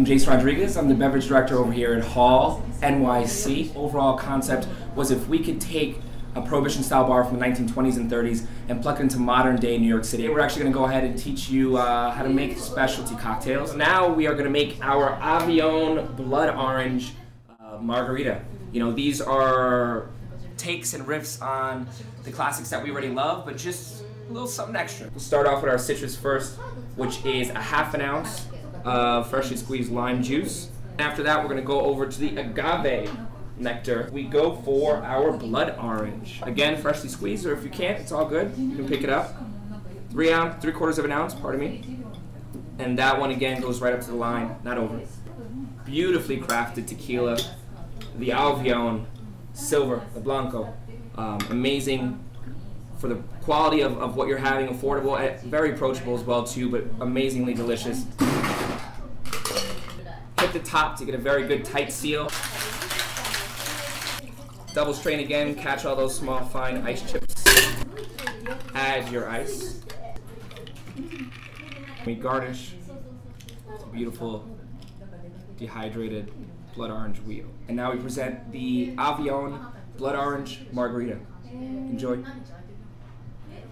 I'm Jason Rodriguez. I'm the beverage director over here at Hall NYC. Overall concept was if we could take a prohibition style bar from the 1920s and 30s and pluck it into modern day New York City. We're actually going to go ahead and teach you uh, how to make specialty cocktails. Now we are going to make our Avion Blood Orange uh, Margarita. You know, these are takes and riffs on the classics that we already love, but just a little something extra. We'll start off with our citrus first, which is a half an ounce of freshly squeezed lime juice. After that, we're gonna go over to the agave nectar. We go for our blood orange. Again, freshly squeezed, or if you can't, it's all good. You can pick it up. Three ounce, three quarters of an ounce, pardon me. And that one again goes right up to the line, not over. Beautifully crafted tequila, the Avion silver, the Blanco. Um, amazing for the quality of, of what you're having, affordable, very approachable as well too, but amazingly delicious. Hit the top to get a very good tight seal. Double strain again, catch all those small fine ice chips. Add your ice. We garnish. Beautiful dehydrated blood orange wheel. And now we present the Avion Blood Orange Margarita. Enjoy.